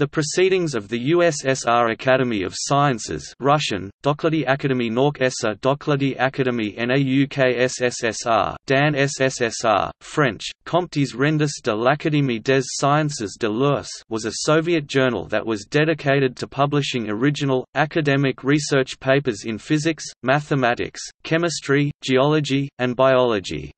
The Proceedings of the USSR Academy of Sciences Russian, Doklady Akademii Nauk Esa Doklady Akademii Nauk SSSR Dan SSSR, French, Comptes Rendus de l'Académie des Sciences de l'URSS was a Soviet journal that was dedicated to publishing original, academic research papers in physics, mathematics, chemistry, geology, and biology.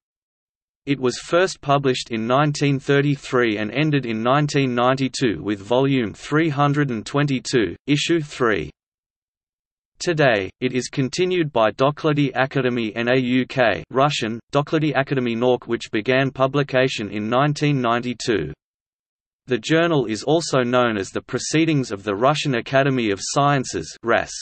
It was first published in 1933 and ended in 1992 with Volume 322, Issue 3. Today, it is continued by Doklady Akademii Nauk Russian, Doklady Akademii Nauk which began publication in 1992. The journal is also known as the Proceedings of the Russian Academy of Sciences RAS.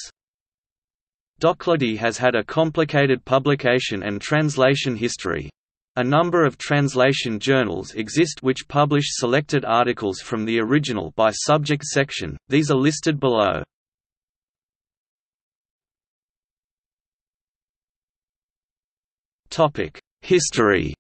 Doklady has had a complicated publication and translation history. A number of translation journals exist which publish selected articles from the original by subject section, these are listed below. History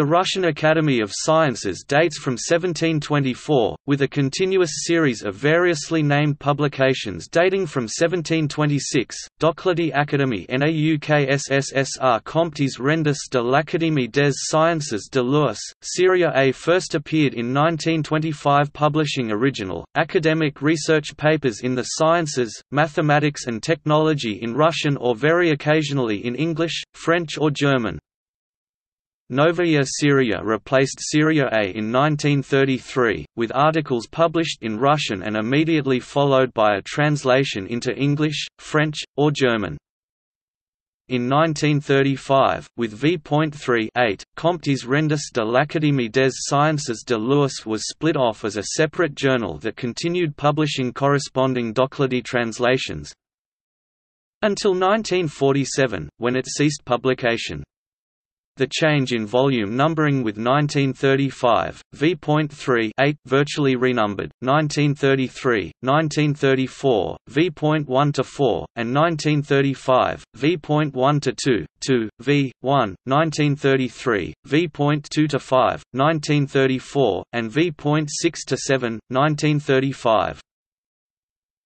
The Russian Academy of Sciences dates from 1724, with a continuous series of variously named publications dating from 1726. Doklady Akademii Nauk SSSR Comptes Rendus de l'Académie des Sciences de l'URSS, Seriya A first appeared in 1925 publishing original, academic research papers in the sciences, mathematics and technology in Russian or very occasionally in English, French or German. Novaya Seriya replaced Seriya A in 1933, with articles published in Russian and immediately followed by a translation into English, French, or German. In 1935, with V.3 Comptes Rendus de l'Académie des Sciences de l'URSS was split off as a separate journal that continued publishing corresponding Doklady translations until 1947, when it ceased publication. The change in volume numbering with 1935, v.3 8 virtually renumbered, 1933, 1934, v.1 to 4, and 1935, v.1 to 2, 2, v. 1, 1933, v.2 to 5, 1934, and v.6 to 7, 1935.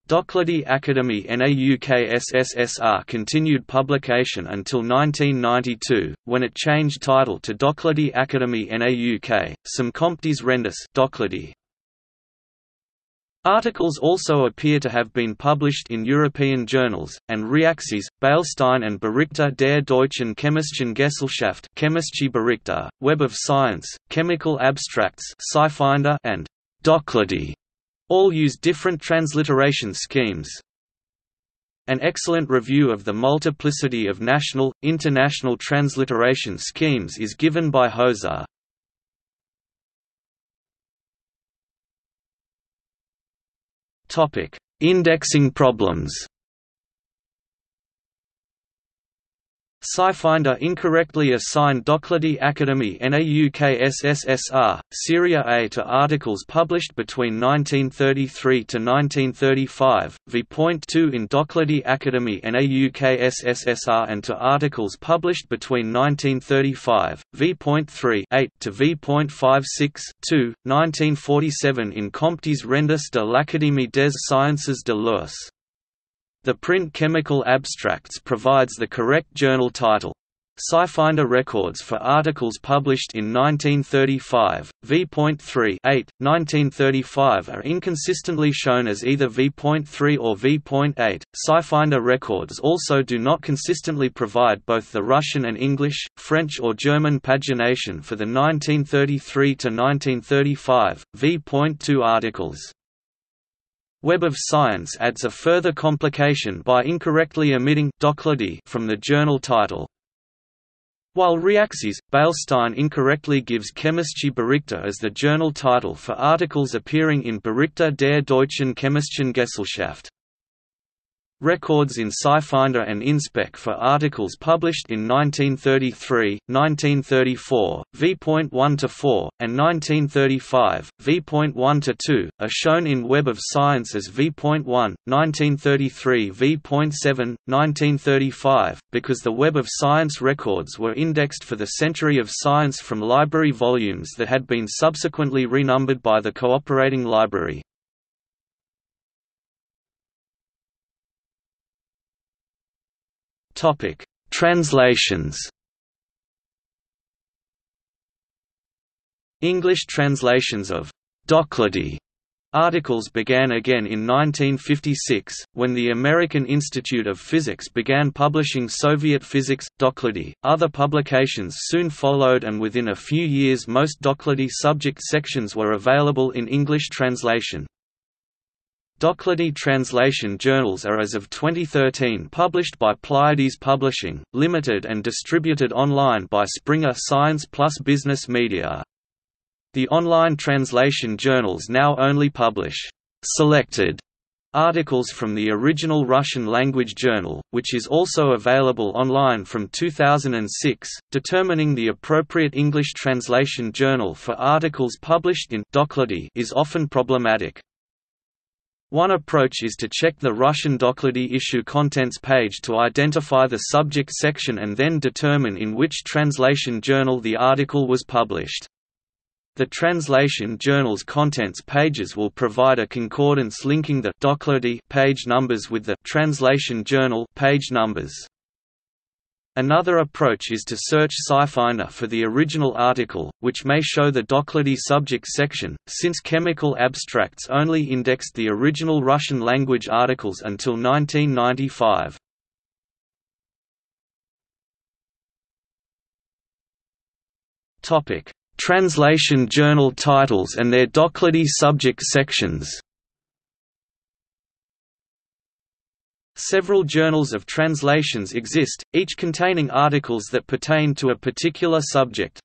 Doklady Akademii Nauk SSSR continued publication until 1992, when it changed title to Doklady Akademii Nauk, some Comptes Rendus Doklady. Articles also appear to have been published in European journals, and Reaxys, Beilstein and Berichte der Deutschen Chemischen Gesellschaft Chemistry Berichte, Web of Science, Chemical Abstracts and Doklady all use different transliteration schemes. An excellent review of the multiplicity of national, international transliteration schemes is given by Hoser. Indexing problems SciFinder incorrectly assigned Doklady Akademii Nauk SSSR, Seriya A to articles published between 1933 to 1935, v.2 in Doklady Akademii Nauk SSSR and to articles published between 1935, v.3 8 to v.56 2, 1947 in Comptes Rendus de l'Académie des Sciences de l'URSS. The print Chemical Abstracts provides the correct journal title. SciFinder records for articles published in 1935, v.3 8, 1935 are inconsistently shown as either v.3 or v.8. SciFinder records also do not consistently provide both the Russian and English, French or German pagination for the 1933 to 1935 v.2 articles. Web of Science adds a further complication by incorrectly omitting from the journal title. While Reaxys, Beilstein incorrectly gives Chemistry Berichte as the journal title for articles appearing in Berichte der Deutschen Chemischen Gesellschaft. Records in SciFinder and InSpec for articles published in 1933, 1934, v.1-4, and 1935, v.1-2, are shown in Web of Science as v.1, 1933 v.7, 1935, because the Web of Science records were indexed for the Century of Science from library volumes that had been subsequently renumbered by the cooperating library. Topic: Translations. English translations of Doklady articles began again in 1956, when the American Institute of Physics began publishing Soviet physics, Doklady. Other publications soon followed and within a few years most Doklady subject sections were available in English translation. Doklady translation journals are as of 2013 published by Pleiades Publishing, Limited and distributed online by Springer Science Plus Business Media. The online translation journals now only publish «selected» articles from the original Russian-language journal, which is also available online from 2006. Determining the appropriate English translation journal for articles published in Doklady is often problematic. One approach is to check the Russian Doklady issue contents page to identify the subject section and then determine in which translation journal the article was published. The translation journal's contents pages will provide a concordance linking the Doklady page numbers with the translation journal page numbers. Another approach is to search SciFinder for the original article, which may show the Doklady subject section, since chemical abstracts only indexed the original Russian language articles until 1995. Translation journal titles and their Doklady subject sections Several journals of translations exist, each containing articles that pertain to a particular subject.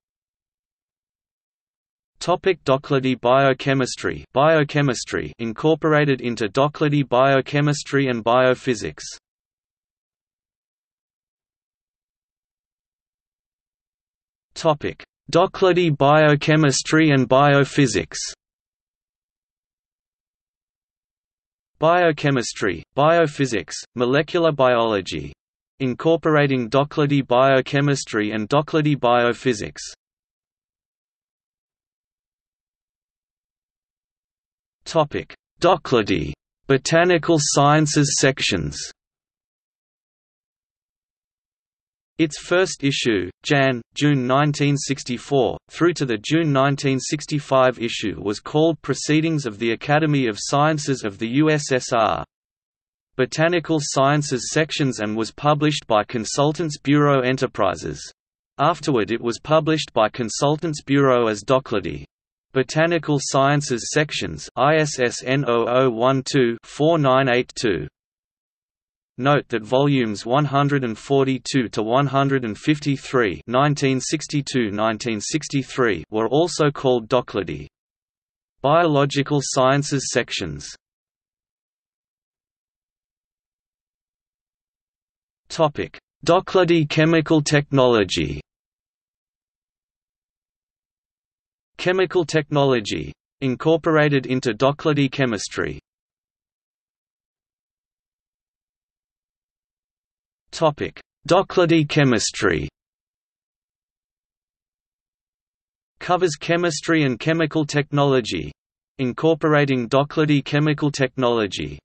Topic Doklady Biochemistry Biochemistry incorporated into Doklady Biochemistry and Biophysics. Topic Doklady Biochemistry and Biophysics Biochemistry, biophysics, molecular biology. Incorporating Doklady biochemistry and Doklady biophysics. Doklady Botanical Sciences sections Its first issue, Jan. June 1964, through to the June 1965 issue was called Proceedings of the Academy of Sciences of the USSR. Botanical Sciences sections and was published by Consultants Bureau Enterprises. Afterward it was published by Consultants Bureau as Doklady. Botanical Sciences sections ISSN 0012 4982 Note that volumes 142 to 153, 1962-1963 were also called Doklady. Biological Sciences sections. Topic: Doklady Chemical Technology. Chemical Technology incorporated into Doklady Chemistry. Topic: Doklady chemistry. Covers chemistry and chemical technology, incorporating Doklady chemical technology.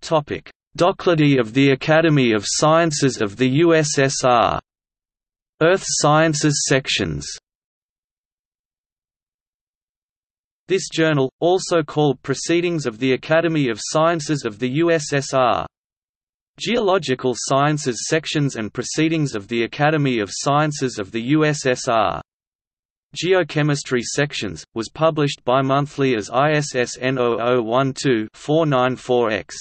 Topic: Doklady of the Academy of Sciences of the USSR. Earth Sciences sections. This journal, also called Proceedings of the Academy of Sciences of the USSR, Geological Sciences sections and Proceedings of the Academy of Sciences of the USSR Geochemistry sections, was published bi-monthly as ISSN 0012-494X.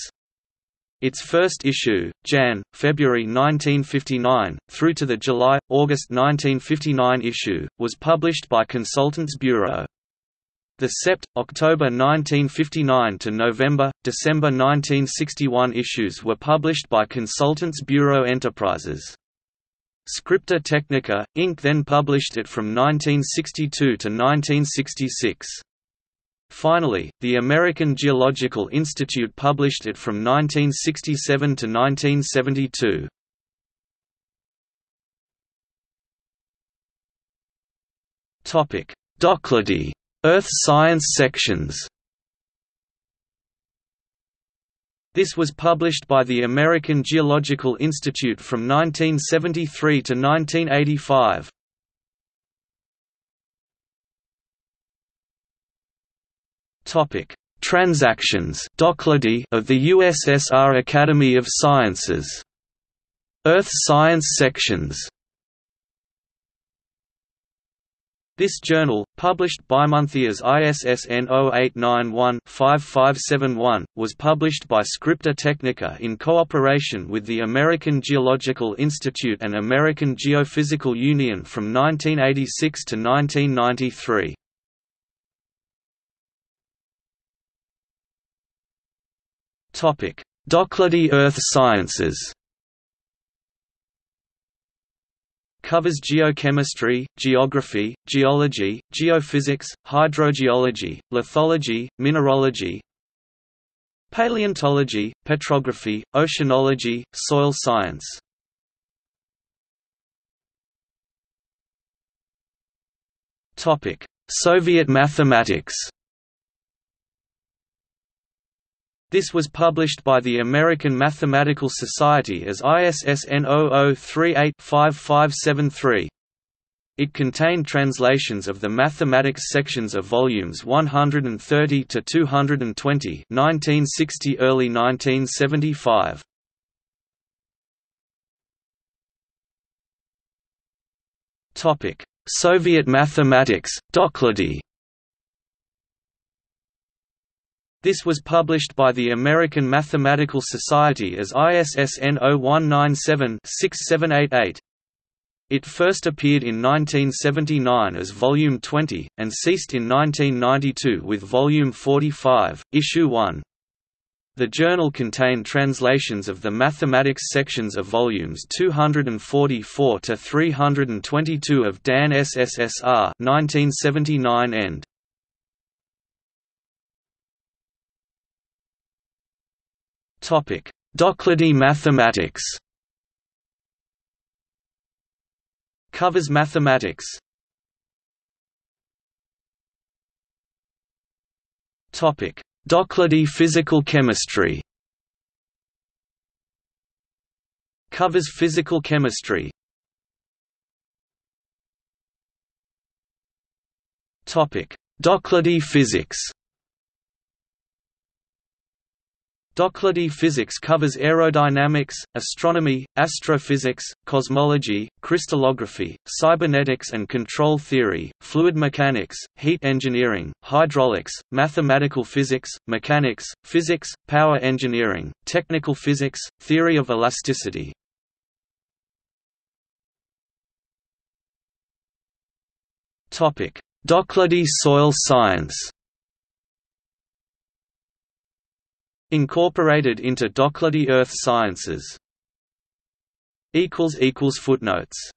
Its first issue, Jan. February 1959, through to the July-August 1959 issue, was published by Consultants Bureau. The Sept. October 1959 to November, December 1961 issues were published by Consultants Bureau Enterprises. Scripta Technica, Inc. then published it from 1962 to 1966. Finally, the American Geological Institute published it from 1967 to 1972. Doklady Earth Science sections This was published by the American Geological Institute from 1973 to 1985. Topic: Transactions of the USSR Academy of Sciences. Earth Science sections This journal, published bimonthly as ISSN 0891-5571, was published by Scripta Technica in cooperation with the American Geological Institute and American Geophysical Union from 1986 to 1993. Doklady Earth Sciences covers geochemistry, geography, geology, geophysics, hydrogeology, lithology, mineralogy, paleontology, petrography, oceanology, soil science. Soviet mathematics This was published by the American Mathematical Society as ISSN 0038-5573. It contained translations of the mathematics sections of volumes 130 to 220, 1960 early 1975. Topic: Soviet mathematics, Doklady This was published by the American Mathematical Society as ISSN 0197-6788. It first appeared in 1979 as Volume 20, and ceased in 1992 with Volume 45, Issue 1. The journal contained translations of the mathematics sections of volumes 244 to 322 of Dan SSSR 1979 end. Topic: Doklady mathematics. Covers mathematics. Topic: Doklady physical chemistry. Covers physical chemistry. Topic: Doklady physics. Doklady physics covers aerodynamics, astronomy, astrophysics, cosmology, crystallography, cybernetics and control theory, fluid mechanics, heat engineering, hydraulics, mathematical physics, mechanics, physics, power engineering, technical physics, theory of elasticity. Doklady soil science Incorporated into Doklady Earth Sciences. Footnotes